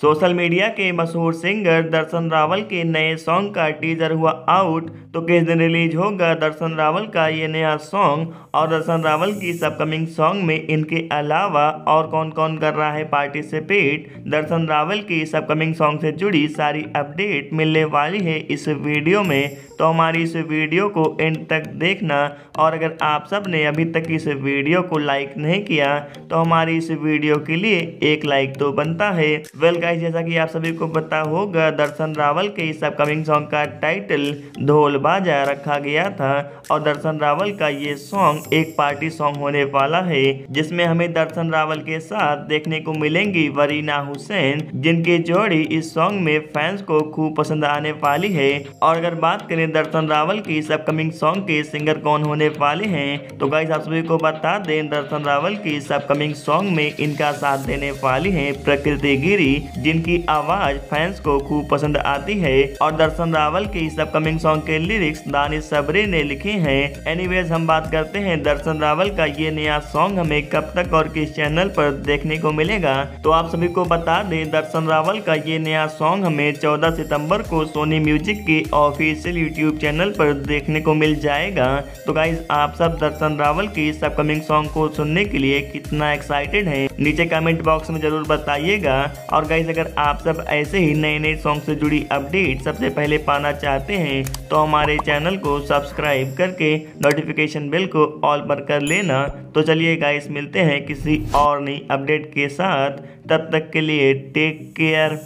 Social media के मशहूर singer दर्शन रावल के नए सॉन्ग का टीजर हुआ आउट तो किस दिन रिलीज़ होगा दर्शन रावल का ये नया सॉन्ग और दर्शन रावल की इस अपकमिंग सॉन्ग में इनके अलावा और कौन कौन कर रहा है पार्टिसिपेट दर्शन रावल की इस अपकमिंग सॉन्ग से जुड़ी सारी अपडेट मिलने वाली है इस वीडियो में। तो हमारी इस वीडियो को एंड तक देखना। और अगर आप सबने अभी तक इस वीडियो को लाइक नहीं किया तो हमारी इस वीडियो के लिए एक लाइक तो बनता है। वेल गाइस जैसा कि आप सभी को पता होगा, दर्शन रावल के इस अपकमिंग सॉन्ग का टाइटल ढोल बाजा रखा गया था। और दर्शन रावल का ये सॉन्ग एक पार्टी सॉन्ग होने वाला है, जिसमें हमें दर्शन रावल के साथ देखने को मिलेंगी वरीना हुसैन, जिनकी जोड़ी इस सॉन्ग में फैंस को खूब पसंद आने वाली है। और अगर बात करें दर्शन रावल की इस अपकमिंग सॉन्ग के सिंगर कौन होने वाले हैं तो गाइस आप सभी को बता दें, दर्शन रावल की इस अपकमिंग सॉन्ग में इनका साथ देने वाली है प्रकृति गिरी जिनकी आवाज़ फैंस को खूब पसंद आती है, और दर्शन रावल के इस अपकमिंग सॉन्ग के लिरिक्स दानिश सबरे ने लिखे हैं। एनीवेज हम बात करते हैं दर्शन रावल का ये नया सॉन्ग हमें कब तक और किस चैनल पर देखने को मिलेगा। तो आप सभी को बता दें, दर्शन रावल का ये नया सॉन्ग हमें 14 सितंबर को सोनी म्यूज़िक के ऑफिशियल यूट्यूब चैनल पर देखने को मिल जाएगा। तो गाइज़ आप सब दर्शन रावल की इस अपकमिंग सॉन्ग को सुनने के लिए कितना एक्साइटेड है, नीचे कमेंट बॉक्स में ज़रूर बताइएगा। और गाइज़ अगर आप सब ऐसे ही नए नए सॉन्ग से जुड़ी अपडेट सबसे पहले पाना चाहते हैं तो हमारे चैनल को सब्सक्राइब करके नोटिफिकेशन बेल को ऑल पर कर लेना। तो चलिए गाइस, मिलते हैं किसी और नई अपडेट के साथ। तब तक के लिए टेक केयर